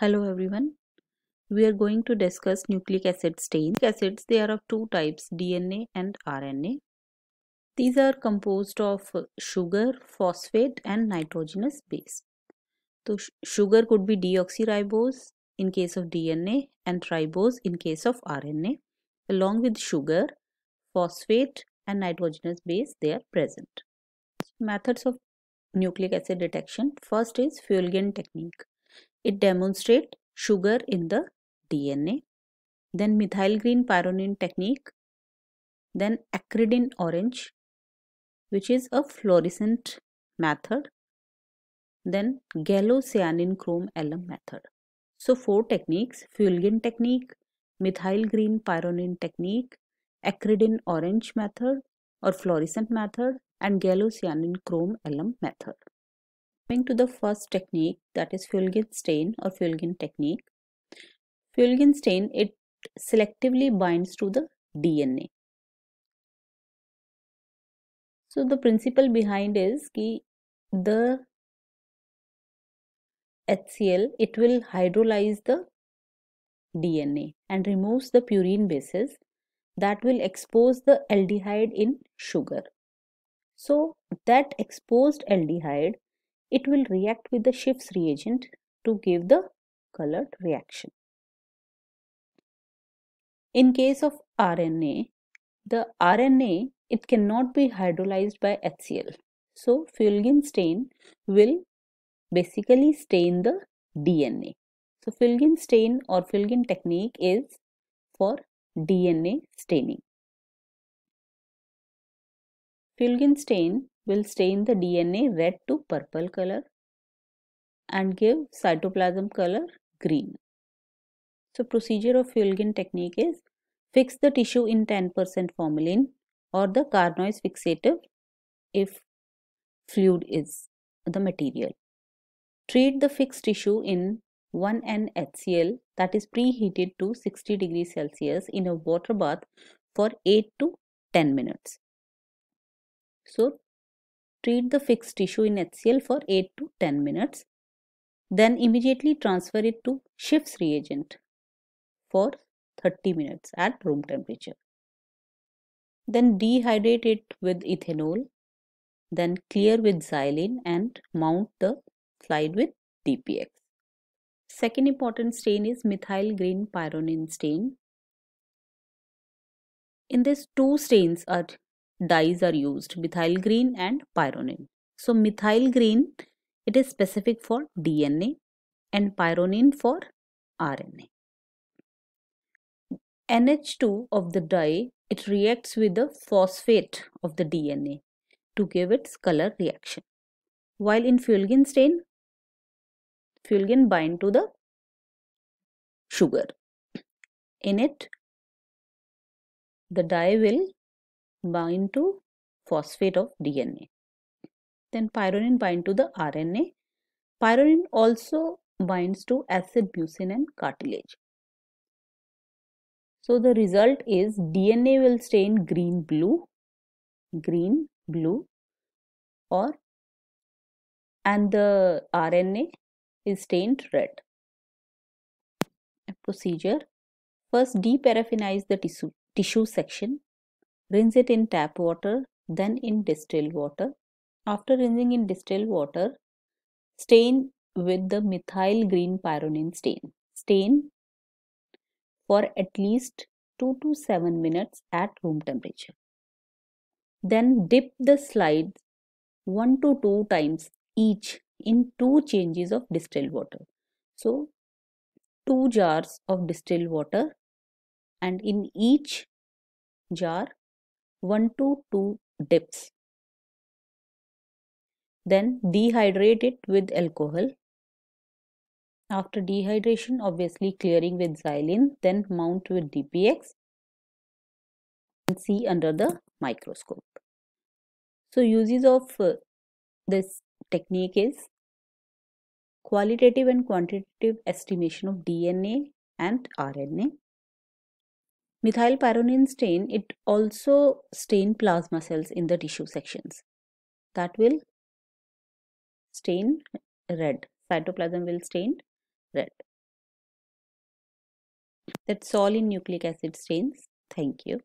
Hello everyone. We are going to discuss nucleic acid stains. Nucleic acids they are of two types DNA and RNA. These are composed of sugar, phosphate and nitrogenous base. So sugar could be deoxyribose in case of DNA and ribose in case of RNA. Along with sugar, phosphate and nitrogenous base they are present. Methods of nucleic acid detection. First is Feulgen technique. It demonstrates sugar in the DNA. Then methyl green pyronin technique. Then acridine orange which is a fluorescent method. Then gallocyanin chrome alum method. So four techniques Feulgen technique, methyl green pyronin technique, acridine orange method or fluorescent method and gallocyanin chrome alum method. Coming to the first technique that is Feulgen stain or Feulgen technique. Feulgen stain it selectively binds to the DNA. So the principle behind is ki the HCl it will hydrolyze the DNA and removes the purine bases that will expose the aldehyde in sugar. So that exposed aldehyde it will react with the Schiff's reagent to give the colored reaction. In case of RNA, the RNA it cannot be hydrolyzed by HCl. So Feulgen stain will basically stain the DNA. So Feulgen stain or Feulgen technique is for DNA staining. Feulgen stain will stain the DNA red to purple color and give cytoplasm color green. So procedure of Feulgen technique is fix the tissue in 10% formalin or the Carnoy's fixative if fluid is the material. Treat the fixed tissue in 1N HCl that is preheated to 60 degrees Celsius in a water bath for 8 to 10 minutes. So treat the fixed tissue in HCl for 8 to 10 minutes. Then immediately transfer it to Schiff's reagent for 30 minutes at room temperature. Then dehydrate it with ethanol. Then clear with xylene and mount the slide with DPX. Second important stain is methyl green pyronine stain. In this two stains are dyes are used methyl green and pyronine. So methyl green it is specific for DNA and pyronine for RNA. NH2 of the dye it reacts with the phosphate of the DNA to give its color reaction. While in Feulgen stain, Feulgen bind to the sugar. In it, the dye will bind to phosphate of DNA. Then pyronin bind to the RNA. Pyronin also binds to acid mucin and cartilage. So the result is DNA will stain green blue, green blue or and the RNA is stained red. A procedure first deparaffinize the tissue, tissue section rinse it in tap water then in distilled water. After rinsing in distilled water stain with the methyl green pyronin stain. Stain for at least 2 to 7 minutes at room temperature. Then dip the slides 1 to 2 times each in two changes of distilled water. So two jars of distilled water and in each jar 1 to 2 dips. Then dehydrate it with alcohol. After dehydration, obviously clearing with xylene, then mount with DPX and see under the microscope. So uses of uh, this technique is qualitative and quantitative estimation of DNA and RNA Methylpyronine stain, it also stain plasma cells in the tissue sections. That will stain red. Cytoplasm will stain red. That's all in nucleic acid stains. Thank you.